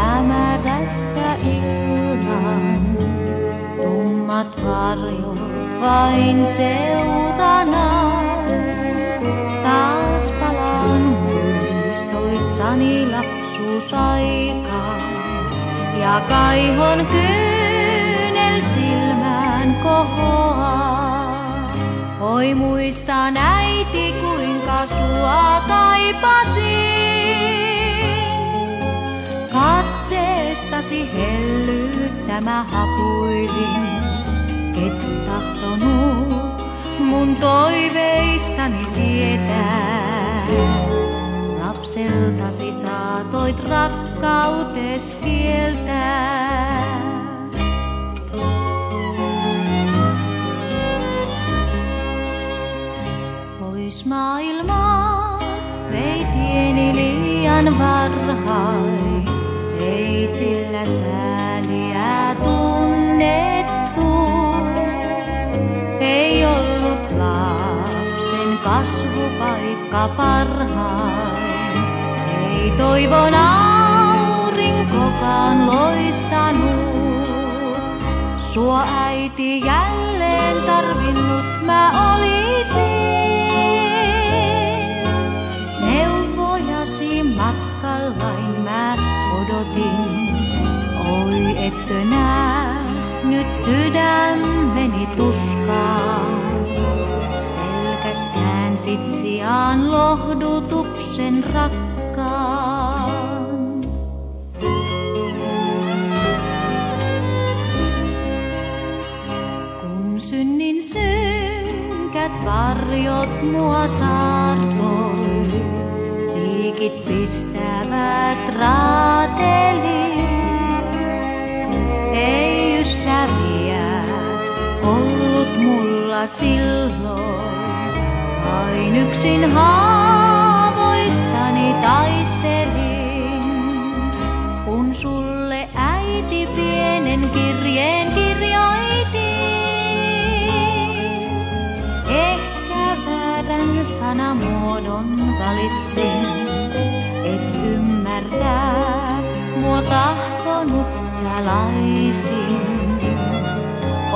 hämärässä illan. Tummat varjot vain seurana. Taas palaan muistoissani lapsuusaikaan ja kaihon kyynel silmään kohoaa. Oi muistan äiti, kuinka sua kaipasin. Katseestasi hellyttämä hapuilin, et tahtonut mun toiveistani tietää. Lapseltasi saatoit rakkautes kieltää. Pois maailmaa vei tieni liian varhain, ei tunnettu. Ei kasvupaikka ei toivon aurinkokaan loistanut. Sua äiti jälleen tarvinnut mä olisin. Sydämeni tuskaa. Selkäs käänsit sijaan lohdutuksen rakkaan. Kun synnin synkät varjot mua saartoi, liikit pistävät raateli. Ollut mulla silloin, vain yksin haavoissani taistelin. Kun sulle äiti pienen kirjeen kirjoitin, ehkä väärän sanamuodon valitsin, et ymmärtää mua tahtonut salaisin.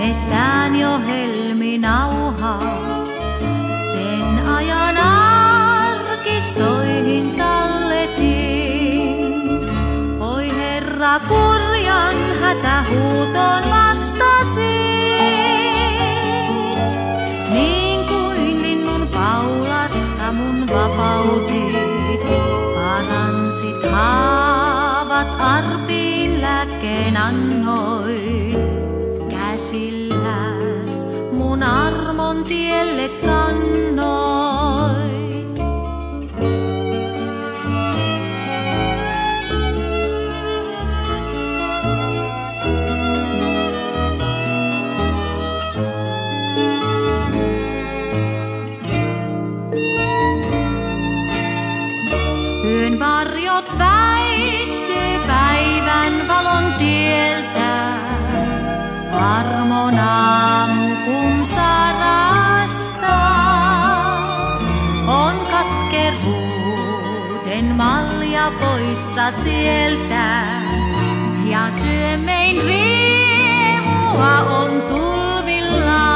ennestään jo helminauha. Sen ajan arkistoihin talletin. Oi Herra, kurjan hätähuuton vastasi. Niin kuin linnun paulasta mun vapautit. Paransit haavat arpiin lääkkeen annoit. con riel le katkeruuden malja poissa sieltä. Ja syömein viemua on tulvillaan.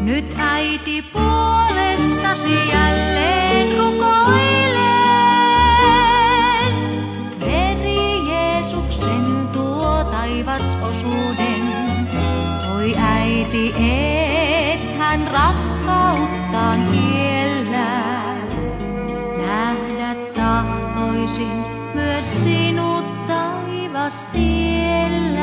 Nyt äiti puolestasi jälleen rukoilen. Veri Jeesuksen äiti, et hän rakkauttaan kiellä. Nähdä tahtoisin myös sinut taivas tiellä.